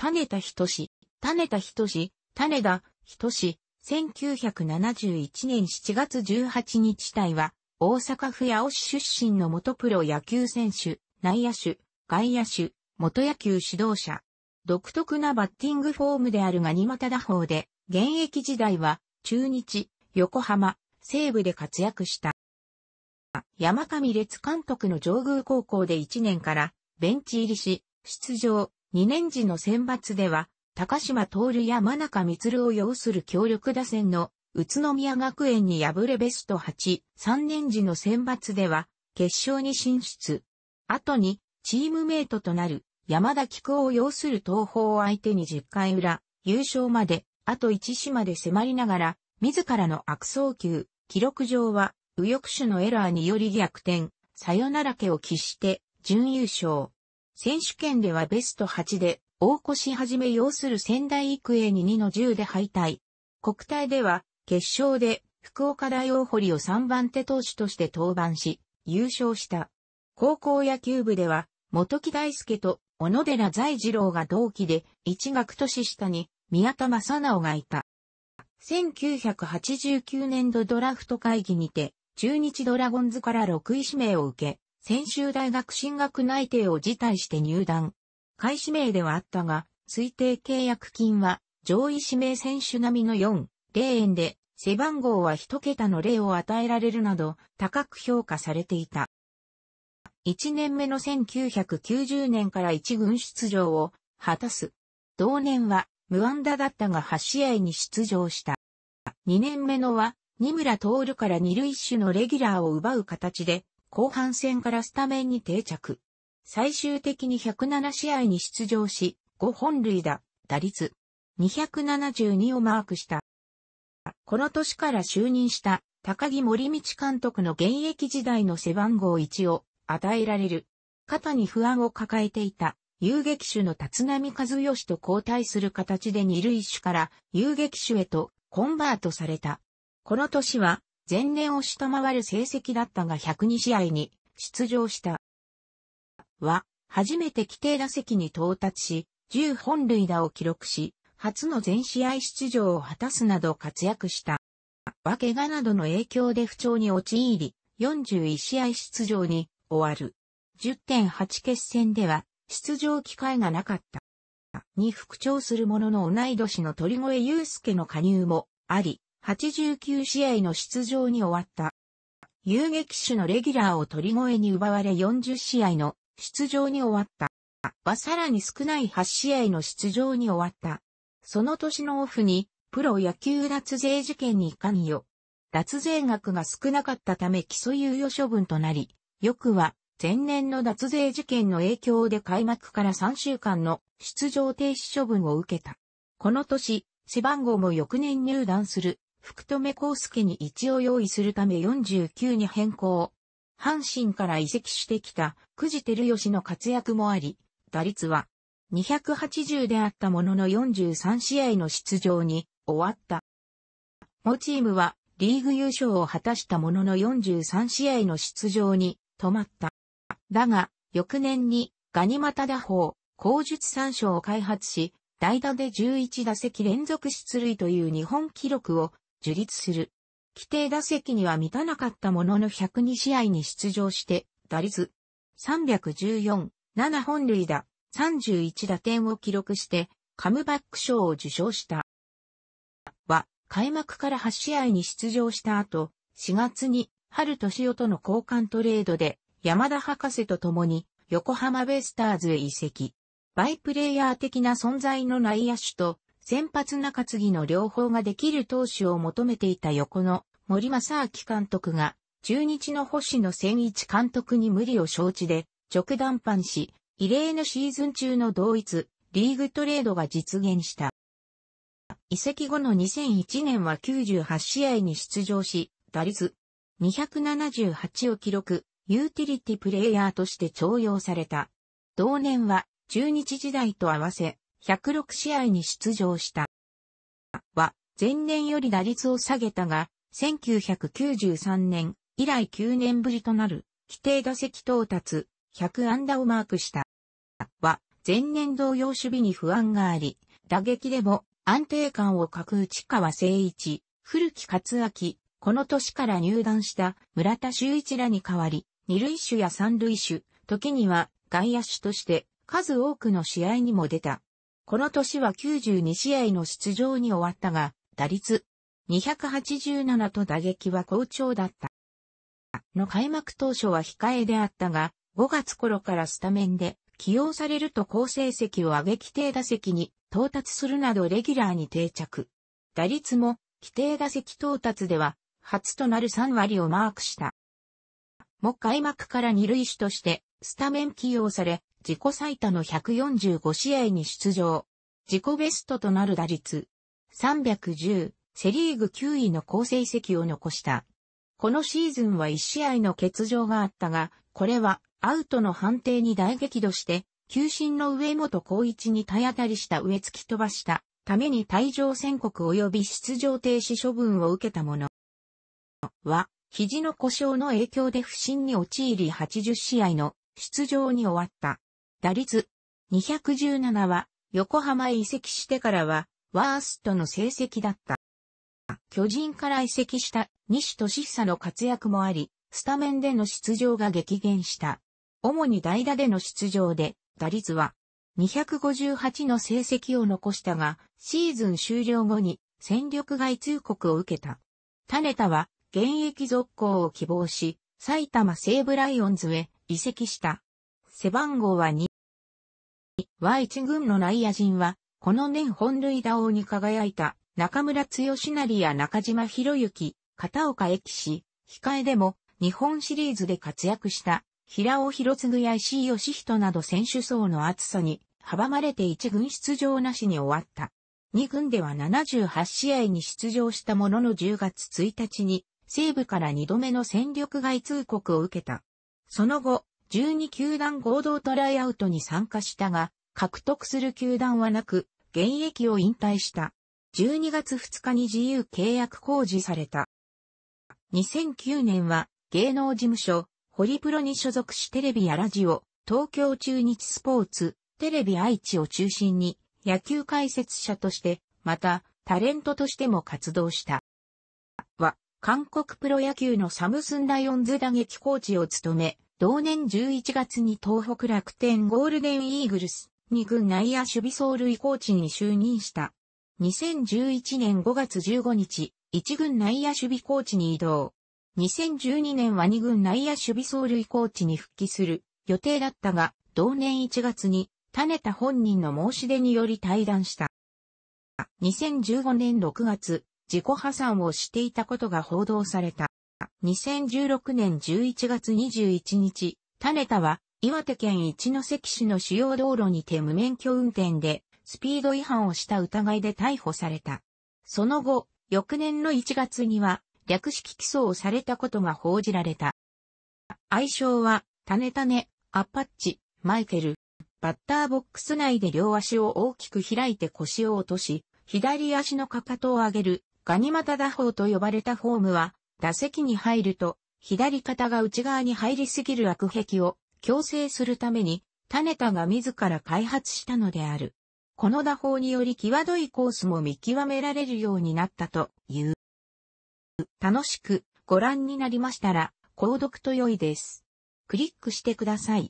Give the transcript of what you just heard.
種田仁志、種田仁志、種田仁志、1971年7月18日体は、大阪府八尾市出身の元プロ野球選手、内野手、外野手、元野球指導者。独特なバッティングフォームであるが二股打法で、現役時代は、中日、横浜、西部で活躍した。山上烈監督の上宮高校で1年からベンチ入りし、出場2年時の選抜では、高島徹や真中光を要する強力打線の宇都宮学園に敗れベスト8、3年時の選抜では、決勝に進出。後に、チームメイトとなる山田菊を要する東方を相手に10回裏、優勝まで、あと1死まで迫りながら、自らの悪送球、記録上は、右翼手のエラーにより逆転、サヨナラ家を喫して、準優勝。選手権ではベスト8で、大越はじめ要する仙台育英に2の10で敗退。国体では、決勝で、福岡大大堀を3番手投手として登板し、優勝した。高校野球部では、元木大輔と小野寺在次郎が同期で、一学年下に宮田正直がいた。1989年度ドラフト会議にて、中日ドラゴンズから6位指名を受け、専修大学進学内定を辞退して入団。開指名ではあったが、推定契約金は上位指名選手並みの4、0円で、背番号は1桁の例を与えられるなど、高く評価されていた。1年目の1990年から1軍出場を果たす。同年は無安打だったが8試合に出場した。2年目のは、二村徹から二塁手のレギュラーを奪う形で、後半戦からスタメンに定着。最終的に107試合に出場し、5本塁打、打率272をマークした。この年から就任した高木森道監督の現役時代の背番号1を与えられる。肩に不安を抱えていた遊撃手の立浪和義と交代する形で二塁手から遊撃手へとコンバートされた。この年は前年を下回る成績だったが102試合に出場した。は、初めて規定打席に到達し、10本塁打を記録し、初の全試合出場を果たすなど活躍した。は怪我などの影響で不調に陥り、41試合出場に終わる。10.8決戦では出場機会がなかった。に復調する者の同い年の鳥越祐介の加入もあり、89試合の出場に終わった。遊撃手のレギュラーを鳥越に奪われ40試合の出場に終わった。はさらに少ない8試合の出場に終わった。その年のオフに、プロ野球脱税事件に関与。脱税額が少なかったため基礎猶予処分となり、翌は前年の脱税事件の影響で開幕から3週間の出場停止処分を受けた。この年、背番号も翌年入団する福留康介に一応用意するため49に変更。阪神から移籍してきた久慈照義の活躍もあり、打率は280であったものの43試合の出場に終わった。モチームはリーグ優勝を果たしたものの43試合の出場に止まった。だが、翌年にガニ股打法、口述三章を開発し、代打で11打席連続出塁という日本記録を樹立する。規定打席には満たなかったものの102試合に出場して、打率314、7本塁打、31打点を記録して、カムバック賞を受賞した。は、開幕から8試合に出場した後、4月に春年代との交換トレードで山田博士と共に横浜ベイスターズへ移籍。バイプレイヤー的な存在の内野手と先発中継ぎの両方ができる投手を求めていた横の森正明監督が中日の星野千一監督に無理を承知で直談判し、異例のシーズン中の同一、リーグトレードが実現した。移籍後の2001年は98試合に出場し、打率278を記録、ユーティリティプレイヤーとして重用された。同年は中日時代と合わせ106試合に出場した。は前年より打率を下げたが、1993年以来9年ぶりとなる規定打席到達100安打をマークした。は前年同様守備に不安があり、打撃でも安定感を欠く内川誠一、古木克明、この年から入団した村田修一らに代わり、二塁手や三塁手、時には外野手として数多くの試合にも出た。この年は92試合の出場に終わったが、打率287と打撃は好調だった。の開幕当初は控えであったが、5月頃からスタメンで起用されると好成績を上げ規定打席に到達するなどレギュラーに定着。打率も規定打席到達では初となる3割をマークした。も開幕から二塁手としてスタメン起用され、自己最多の145試合に出場。自己ベストとなる打率310、セリーグ9位の好成績を残した。このシーズンは1試合の欠場があったが、これはアウトの判定に大激怒して、球審の上本光一に体当たりした上突き飛ばしたために退場宣告及び出場停止処分を受けたもの。は、肘の故障の影響で不振に陥り80試合の出場に終わった。打率217は横浜へ移籍してからはワーストの成績だった。巨人から移籍した西俊久の活躍もあり、スタメンでの出場が激減した。主に代打での出場で、打率は258の成績を残したが、シーズン終了後に戦力外通告を受けた。種田は現役続行を希望し、埼玉西武ライオンズへ移籍した。背番号は2。は1軍の内野陣は、この年本塁打王に輝いた中村剛成や中島博之、片岡駅士、控えでも日本シリーズで活躍した平尾博次や石井義人など選手層の厚さに阻まれて1軍出場なしに終わった。2軍では78試合に出場したものの10月1日に西部から2度目の戦力外通告を受けた。その後、12球団合同トライアウトに参加したが、獲得する球団はなく、現役を引退した。12月2日に自由契約公示された。2009年は芸能事務所、ホリプロに所属しテレビやラジオ、東京中日スポーツ、テレビ愛知を中心に野球解説者として、またタレントとしても活動した。は、韓国プロ野球のサムスンライオンズ打撃コーチを務め、同年11月に東北楽天ゴールデンイーグルス、2軍内野守備走塁コーチに就任した。2011年5月15日、1軍内野守備コーチに移動。2012年は2軍内野守備走塁コーチに復帰する予定だったが、同年1月に種田本人の申し出により退団した。2015年6月、自己破産をしていたことが報道された。2016年11月21日、種田は岩手県一関市の主要道路にて無免許運転でスピード違反をした疑いで逮捕された。その後、翌年の1月には略式起訴をされたことが報じられた。愛称は、種種、アパッチ、マイケル。バッターボックス内で両足を大きく開いて腰を落とし、左足のかかとを上げるガニ股打法と呼ばれたフォームは、打席に入ると、左肩が内側に入りすぎる悪癖を強制するために、種田が自ら開発したのである。この打法により際どいコースも見極められるようになったという。楽しくご覧になりましたら、購読と良いです。クリックしてください。